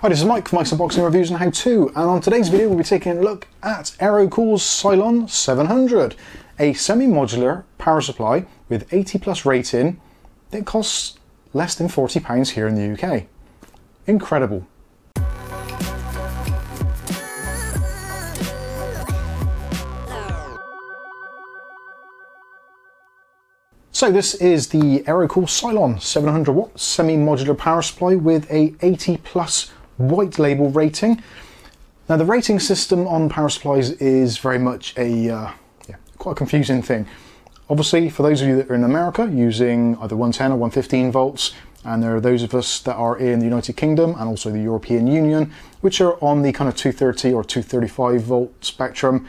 Hi, this is Mike from Mike's Unboxing Reviews and How To, and on today's video we'll be taking a look at Aerocool's Cylon 700, a semi-modular power supply with 80 plus rating that costs less than £40 here in the UK. Incredible. So this is the Aerocool Cylon 700 watt semi-modular power supply with a 80 plus white label rating. Now the rating system on power supplies is very much a uh, yeah, quite a confusing thing. Obviously, for those of you that are in America using either 110 or 115 volts, and there are those of us that are in the United Kingdom and also the European Union, which are on the kind of 230 or 235 volt spectrum,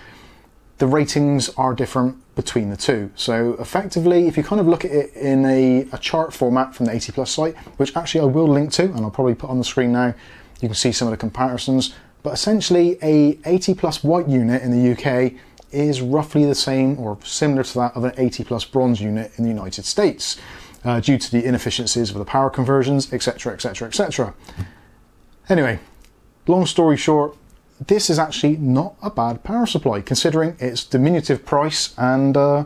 the ratings are different between the two. So effectively, if you kind of look at it in a, a chart format from the 80 Plus site, which actually I will link to, and I'll probably put on the screen now, you can see some of the comparisons. But essentially, a 80 plus white unit in the UK is roughly the same or similar to that of an 80 plus bronze unit in the United States, uh, due to the inefficiencies of the power conversions, etc., etc., etc. Anyway, long story short, this is actually not a bad power supply considering its diminutive price and uh,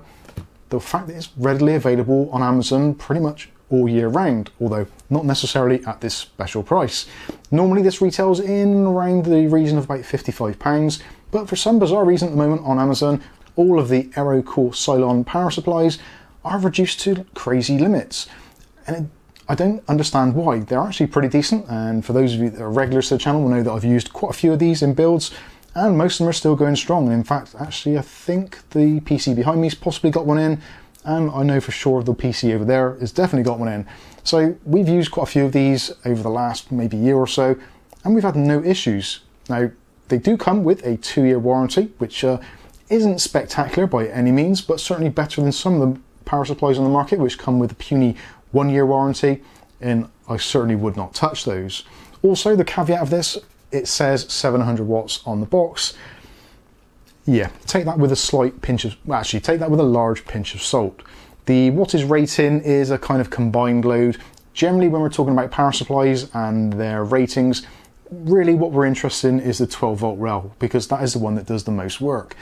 the fact that it's readily available on Amazon pretty much all year round, although not necessarily at this special price. Normally this retails in around the region of about £55, but for some bizarre reason at the moment on Amazon, all of the Aerocool Cylon power supplies are reduced to crazy limits. And it, I don't understand why. They're actually pretty decent, and for those of you that are regulars to the channel will know that I've used quite a few of these in builds, and most of them are still going strong. And in fact, actually, I think the PC behind me's possibly got one in, and I know for sure the PC over there has definitely got one in. So we've used quite a few of these over the last maybe year or so, and we've had no issues. Now, they do come with a two-year warranty, which uh, isn't spectacular by any means, but certainly better than some of the power supplies on the market, which come with a puny one-year warranty, and I certainly would not touch those. Also, the caveat of this, it says 700 watts on the box, yeah, take that with a slight pinch of, well, actually, take that with a large pinch of salt. The wattage rating is a kind of combined load. Generally, when we're talking about power supplies and their ratings, really what we're interested in is the 12 volt rail because that is the one that does the most work.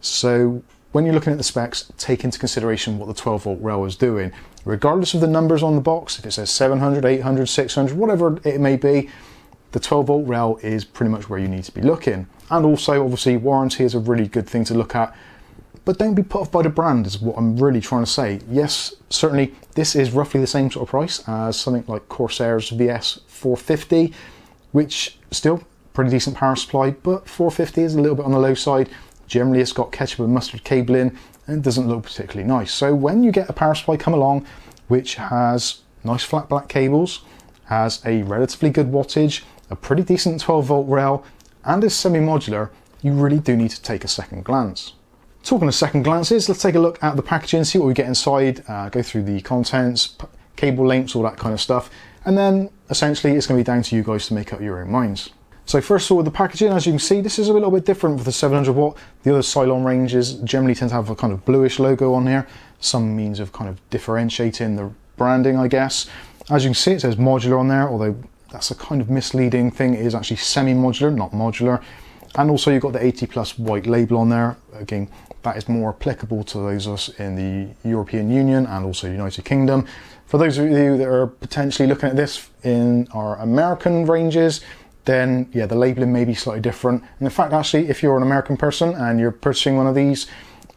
So when you're looking at the specs, take into consideration what the 12 volt rail is doing. Regardless of the numbers on the box, if it says 700, 800, 600, whatever it may be, the 12 volt rail is pretty much where you need to be looking. And also, obviously, warranty is a really good thing to look at. But don't be put off by the brand, is what I'm really trying to say. Yes, certainly, this is roughly the same sort of price as something like Corsair's VS 450, which still pretty decent power supply, but 450 is a little bit on the low side. Generally, it's got ketchup and mustard cabling and it doesn't look particularly nice. So when you get a power supply come along, which has nice flat black cables, has a relatively good wattage, a pretty decent 12 volt rail, and is semi-modular, you really do need to take a second glance. Talking of second glances, let's take a look at the packaging, see what we get inside, uh, go through the contents, cable lengths, all that kind of stuff, and then essentially it's going to be down to you guys to make up your own minds. So first of all, with the packaging, as you can see, this is a little bit different with the 700 watt. The other Cylon ranges generally tend to have a kind of bluish logo on here, some means of kind of differentiating the branding, I guess. As you can see, it says modular on there, although that's a kind of misleading thing. It is actually semi-modular, not modular. And also you've got the 80 plus white label on there. Again, that is more applicable to those of us in the European Union and also United Kingdom. For those of you that are potentially looking at this in our American ranges, then yeah, the labeling may be slightly different. And in fact, actually, if you're an American person and you're purchasing one of these,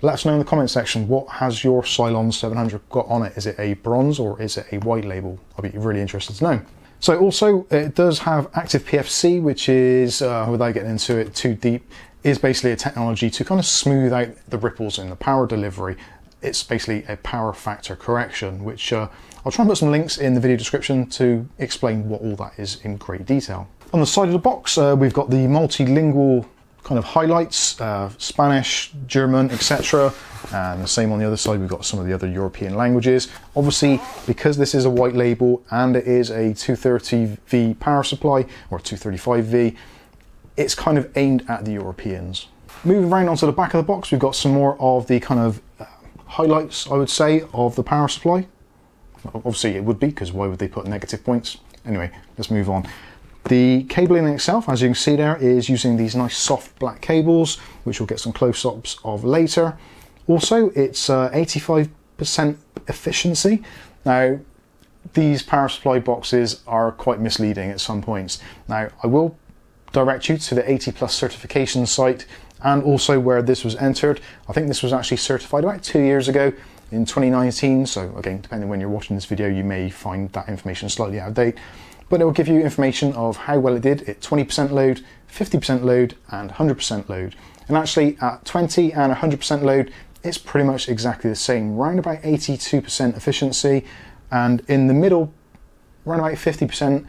let us know in the comment section what has your Cylon 700 got on it. Is it a bronze or is it a white label? I'll be really interested to know. So also it does have active PFC, which is, uh, without getting into it too deep, is basically a technology to kind of smooth out the ripples in the power delivery. It's basically a power factor correction, which uh, I'll try and put some links in the video description to explain what all that is in great detail. On the side of the box, uh, we've got the multilingual kind of highlights, uh, Spanish, German, etc. And the same on the other side, we've got some of the other European languages. Obviously, because this is a white label and it is a 230V power supply, or 235V, it's kind of aimed at the Europeans. Moving around onto the back of the box, we've got some more of the kind of uh, highlights, I would say, of the power supply. Obviously it would be, because why would they put negative points? Anyway, let's move on. The cabling itself, as you can see there, is using these nice soft black cables, which we'll get some close-ups of later. Also, it's uh, 85% efficiency. Now, these power supply boxes are quite misleading at some points. Now, I will direct you to the 80 plus certification site and also where this was entered. I think this was actually certified about two years ago in 2019. So again, depending when you're watching this video, you may find that information slightly out of date. But it will give you information of how well it did at 20% load, 50% load, and 100% load. And actually, at 20 and 100% load, it's pretty much exactly the same, around about 82% efficiency. And in the middle, around about 50%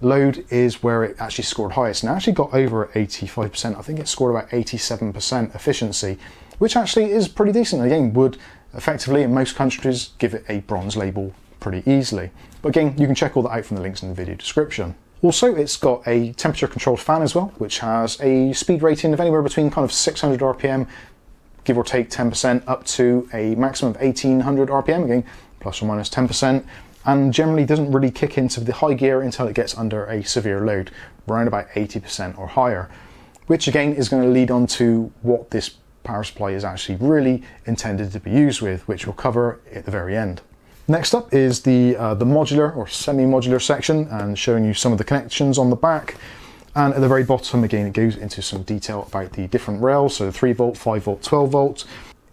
load is where it actually scored highest and actually got over 85%. I think it scored about 87% efficiency, which actually is pretty decent. Again, would effectively in most countries give it a bronze label pretty easily. But again, you can check all that out from the links in the video description. Also, it's got a temperature controlled fan as well, which has a speed rating of anywhere between kind of 600 RPM, give or take 10%, up to a maximum of 1800 RPM, again, plus or minus 10% and generally doesn't really kick into the high gear until it gets under a severe load, around about 80% or higher, which again is going to lead on to what this power supply is actually really intended to be used with, which we'll cover at the very end. Next up is the, uh, the modular or semi-modular section and showing you some of the connections on the back. And at the very bottom, again, it goes into some detail about the different rails, so 3 volt, 5 volt, 12 volt.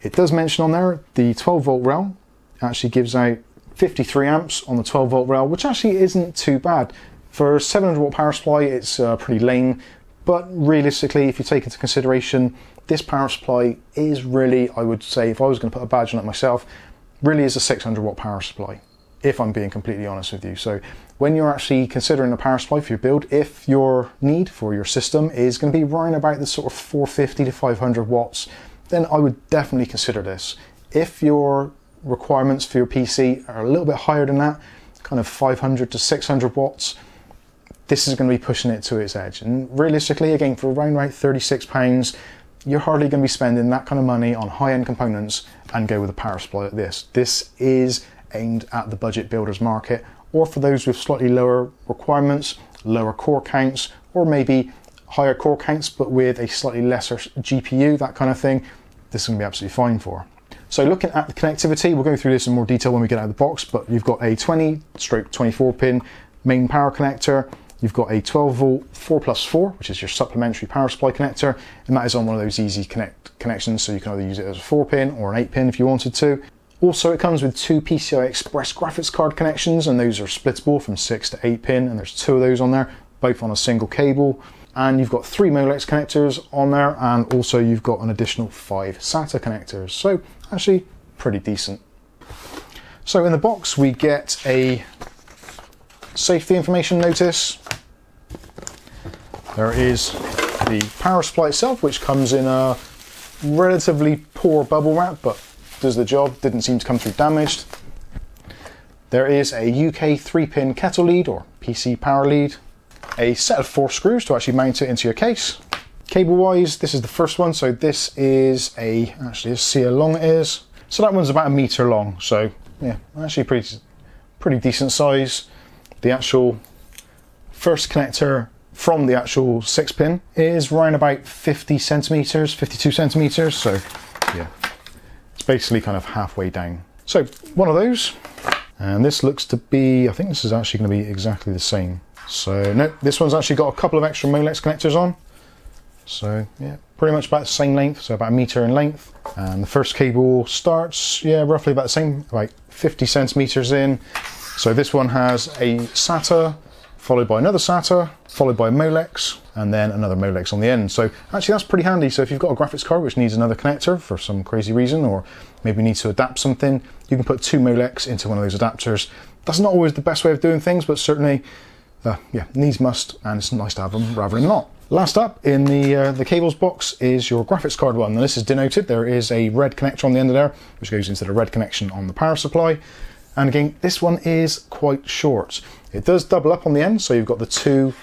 It does mention on there the 12 volt rail actually gives out 53 amps on the 12 volt rail, which actually isn't too bad. For 700 watt power supply, it's uh, pretty lame, but realistically, if you take into consideration, this power supply is really, I would say, if I was going to put a badge on it myself, really is a 600 watt power supply, if I'm being completely honest with you. So when you're actually considering a power supply for your build, if your need for your system is going to be running about the sort of 450 to 500 watts, then I would definitely consider this. If you're requirements for your PC are a little bit higher than that, kind of 500 to 600 watts, this is going to be pushing it to its edge. And realistically, again, for around right 36 pounds, you're hardly going to be spending that kind of money on high-end components and go with a power supply like this. This is aimed at the budget builders market or for those with slightly lower requirements, lower core counts, or maybe higher core counts but with a slightly lesser GPU, that kind of thing. This to be absolutely fine for. So looking at the connectivity, we'll go through this in more detail when we get out of the box, but you've got a 20 stroke 24 pin main power connector, You've got a 12 volt 4 plus 4, which is your supplementary power supply connector, and that is on one of those easy connect connections, so you can either use it as a 4 pin or an 8 pin if you wanted to. Also, it comes with two PCI Express graphics card connections, and those are splittable from 6 to 8 pin, and there's two of those on there, both on a single cable. And you've got three Molex connectors on there, and also you've got an additional five SATA connectors. So actually pretty decent. So in the box we get a safety information notice. There is the power supply itself, which comes in a relatively poor bubble wrap, but does the job, didn't seem to come through damaged. There is a UK 3-pin kettle lead or PC power lead, a set of four screws to actually mount it into your case, Cable wise, this is the first one. So this is a, actually let's see how long it is. So that one's about a meter long. So yeah, actually pretty, pretty decent size. The actual first connector from the actual six pin is around about 50 centimeters, 52 centimeters. So yeah, it's basically kind of halfway down. So one of those, and this looks to be, I think this is actually going to be exactly the same. So no, this one's actually got a couple of extra Molex connectors on. So yeah, pretty much about the same length, so about a meter in length. And the first cable starts, yeah, roughly about the same, about 50 centimeters in. So this one has a SATA, followed by another SATA, followed by a Molex, and then another Molex on the end. So actually that's pretty handy. So if you've got a graphics card which needs another connector for some crazy reason, or maybe need to adapt something, you can put two Molex into one of those adapters. That's not always the best way of doing things, but certainly, uh, yeah, needs must, and it's nice to have them rather than not. Last up in the uh, the cables box is your graphics card one. Now this is denoted. There is a red connector on the end of there, which goes into the red connection on the power supply. And again, this one is quite short. It does double up on the end, so you've got the two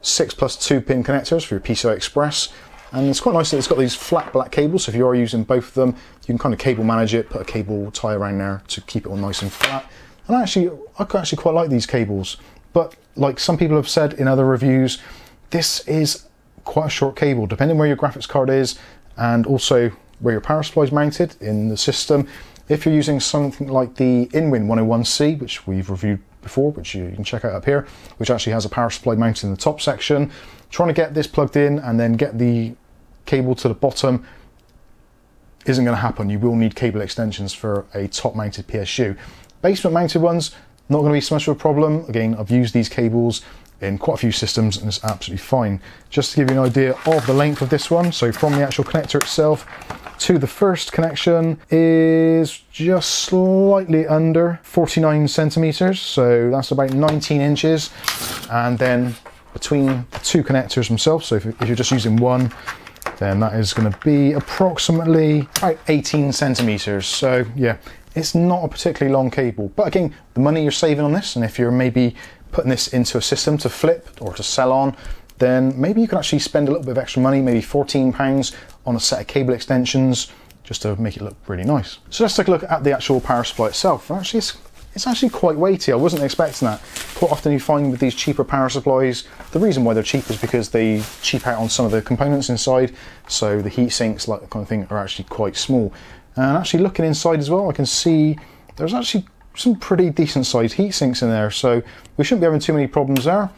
6 plus 2 pin connectors for your PCI Express. And it's quite nice that it's got these flat black cables, so if you are using both of them, you can kind of cable manage it, put a cable tie around there to keep it all nice and flat. And I actually, I actually quite like these cables. But like some people have said in other reviews, this is quite a short cable, depending where your graphics card is and also where your power supply is mounted in the system. If you're using something like the InWin 101C, which we've reviewed before, which you can check out up here, which actually has a power supply mounted in the top section, trying to get this plugged in and then get the cable to the bottom isn't going to happen. You will need cable extensions for a top mounted PSU. Basement mounted ones, not going to be so much of a problem. Again, I've used these cables in quite a few systems and it's absolutely fine. Just to give you an idea of the length of this one, so from the actual connector itself to the first connection is just slightly under 49 centimeters, so that's about 19 inches. And then between the two connectors themselves, so if, if you're just using one, then that is going to be approximately about 18 centimeters. So yeah, it's not a particularly long cable, but again, the money you're saving on this, and if you're maybe putting this into a system to flip or to sell on, then maybe you can actually spend a little bit of extra money, maybe 14 pounds on a set of cable extensions just to make it look really nice. So let's take a look at the actual power supply itself. Actually, it's, it's actually quite weighty. I wasn't expecting that. Quite often you find with these cheaper power supplies, the reason why they're cheap is because they cheap out on some of the components inside. So the heat sinks, like that kind of thing, are actually quite small. And actually looking inside as well, I can see there's actually some pretty decent sized heat sinks in there. So we shouldn't be having too many problems there.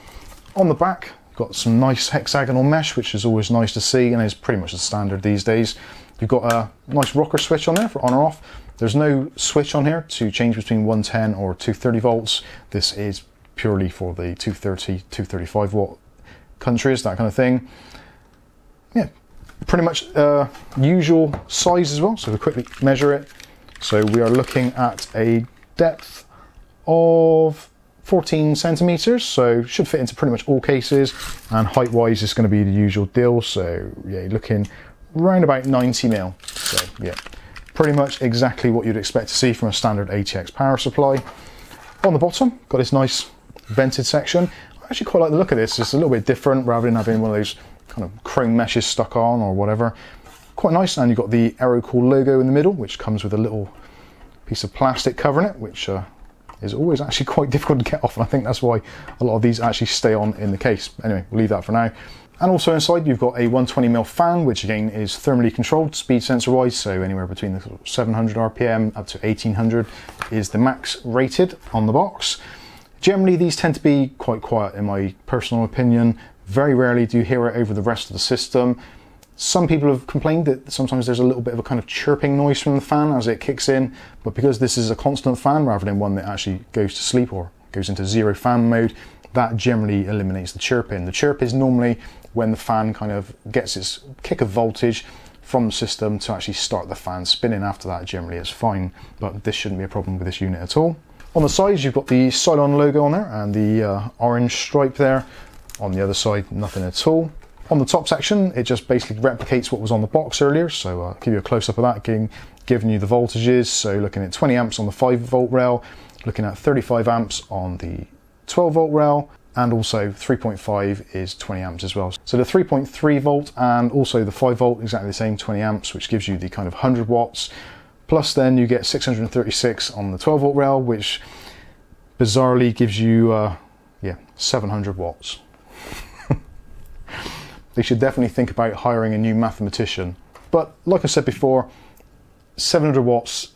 On the back, got some nice hexagonal mesh, which is always nice to see and is pretty much the standard these days. You've got a nice rocker switch on there for on or off. There's no switch on here to change between 110 or 230 volts. This is purely for the 230, 235 watt countries, that kind of thing. Yeah, pretty much uh, usual size as well. So we quickly measure it. So we are looking at a depth of 14 centimeters, so should fit into pretty much all cases. And height wise, is going to be the usual deal. So yeah, looking around about 90 mil. So yeah, pretty much exactly what you'd expect to see from a standard ATX power supply. On the bottom, got this nice vented section. I actually quite like the look of this. It's a little bit different rather than having one of those kind of chrome meshes stuck on or whatever. Quite nice, and you've got the Aerocool logo in the middle, which comes with a little piece of plastic covering it, which uh, is always actually quite difficult to get off, and I think that's why a lot of these actually stay on in the case. Anyway, we'll leave that for now. And also inside you've got a 120mm fan, which again is thermally controlled speed sensor wise, so anywhere between the 700 RPM up to 1800 is the max rated on the box. Generally these tend to be quite quiet in my personal opinion. Very rarely do you hear it over the rest of the system. Some people have complained that sometimes there's a little bit of a kind of chirping noise from the fan as it kicks in, but because this is a constant fan rather than one that actually goes to sleep or goes into zero fan mode, that generally eliminates the chirping. The chirp is normally when the fan kind of gets its kick of voltage from the system to actually start the fan spinning after that generally is fine, but this shouldn't be a problem with this unit at all. On the sides you've got the Cylon logo on there and the uh, orange stripe there. On the other side, nothing at all. On the top section, it just basically replicates what was on the box earlier. So I'll uh, give you a close up of that, giving, giving you the voltages. So looking at 20 amps on the 5 volt rail, looking at 35 amps on the 12 volt rail, and also 3.5 is 20 amps as well. So the 3.3 volt and also the 5 volt, exactly the same 20 amps, which gives you the kind of 100 watts. Plus then you get 636 on the 12 volt rail, which bizarrely gives you, uh, yeah, 700 watts. They should definitely think about hiring a new mathematician. But like I said before, 700 watts,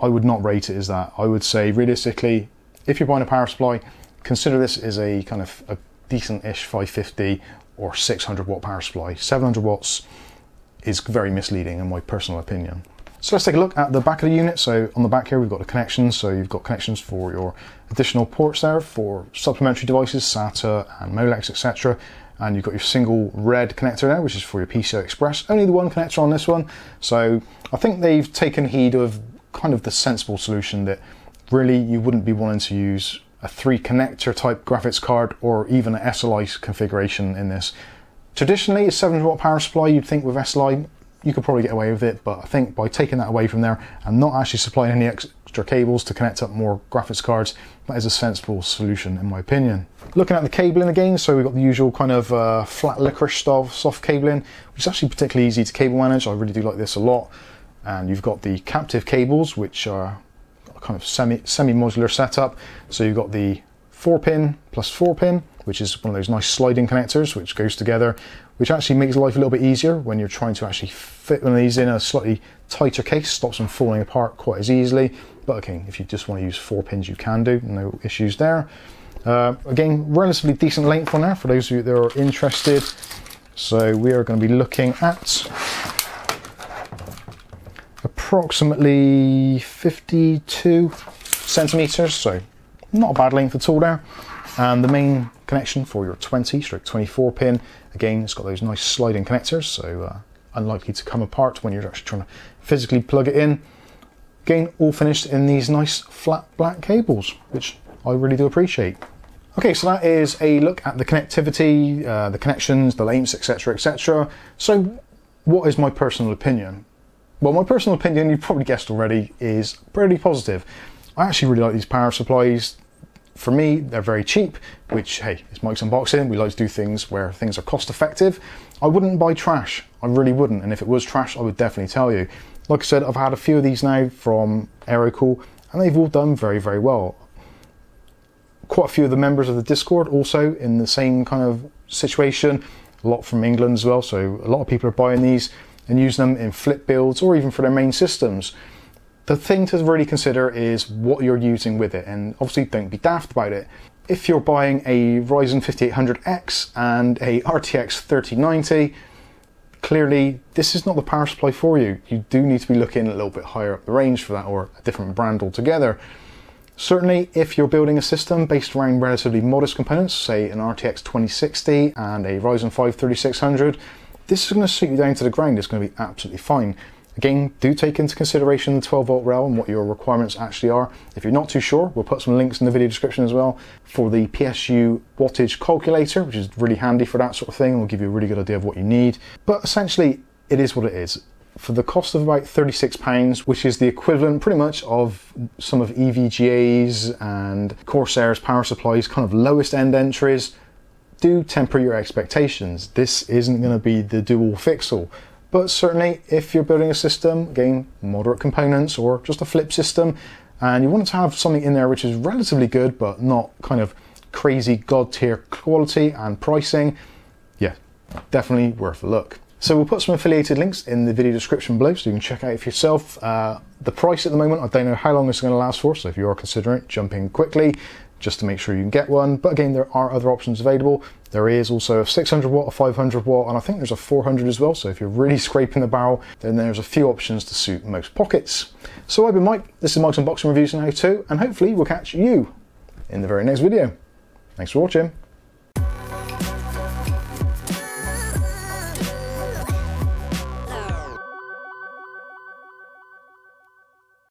I would not rate it as that. I would say realistically, if you're buying a power supply, consider this as a kind of a decent-ish 550 or 600 watt power supply. 700 watts is very misleading in my personal opinion. So let's take a look at the back of the unit. So on the back here, we've got the connections. So you've got connections for your additional ports there for supplementary devices, SATA and Molex, etc and you've got your single red connector there, which is for your PCI Express. Only the one connector on this one, so I think they've taken heed of kind of the sensible solution that really you wouldn't be wanting to use a three connector type graphics card or even an SLI configuration in this. Traditionally, a 700 watt power supply, you'd think with SLI, you could probably get away with it, but I think by taking that away from there and not actually supplying any extra cables to connect up more graphics cards, that is a sensible solution in my opinion. Looking at the cabling again, so we've got the usual kind of uh, flat licorice style soft cabling, which is actually particularly easy to cable manage. I really do like this a lot. And you've got the captive cables, which are kind of semi semi modular setup. So you've got the 4 pin plus 4 pin, which is one of those nice sliding connectors which goes together, which actually makes life a little bit easier when you're trying to actually fit one of these in a slightly tighter case, stops them falling apart quite as easily. But okay, if you just want to use 4 pins, you can do, no issues there. Uh, again, relatively decent length on there for those of you that are interested. So we are going to be looking at approximately 52 centimeters, so not a bad length at all there. And the main connection for your 20 stroke 24 pin, again, it's got those nice sliding connectors, so uh, unlikely to come apart when you're actually trying to physically plug it in. Again, all finished in these nice flat black cables, which I really do appreciate. Okay, so that is a look at the connectivity, uh, the connections, the lengths, etc., etc. So, what is my personal opinion? Well, my personal opinion, you've probably guessed already, is pretty positive. I actually really like these power supplies. For me, they're very cheap, which, hey, it's Mike's Unboxing. We like to do things where things are cost effective. I wouldn't buy trash. I really wouldn't. And if it was trash, I would definitely tell you. Like I said, I've had a few of these now from Aerocool, and they've all done very, very well. Quite a few of the members of the Discord also in the same kind of situation. A lot from England as well, so a lot of people are buying these and using them in flip builds or even for their main systems. The thing to really consider is what you're using with it, and obviously don't be daft about it. If you're buying a Ryzen 5800X and a RTX 3090, clearly this is not the power supply for you. You do need to be looking a little bit higher up the range for that or a different brand altogether. Certainly, if you're building a system based around relatively modest components, say an RTX 2060 and a Ryzen 5 3600, this is going to suit you down to the ground. It's going to be absolutely fine. Again, do take into consideration the 12 volt rail and what your requirements actually are. If you're not too sure, we'll put some links in the video description as well for the PSU wattage calculator, which is really handy for that sort of thing. And will give you a really good idea of what you need. But essentially, it is what it is. For the cost of about £36, which is the equivalent pretty much of some of EVGA's and Corsair's power supplies, kind of lowest end entries, do temper your expectations. This isn't going to be the dual fixel. But certainly, if you're building a system, again, moderate components or just a flip system, and you want to have something in there which is relatively good but not kind of crazy god tier quality and pricing, yeah, definitely worth a look. So we'll put some affiliated links in the video description below so you can check out for yourself. Uh, the price at the moment, I don't know how long it's going to last for, so if you are considering it, jump in quickly just to make sure you can get one. But again, there are other options available. There is also a 600 watt, a 500 watt, and I think there's a 400 as well. So if you're really scraping the barrel, then there's a few options to suit most pockets. So I've been Mike. This is Mike's Unboxing Reviews and How To, and hopefully we'll catch you in the very next video. Thanks for watching.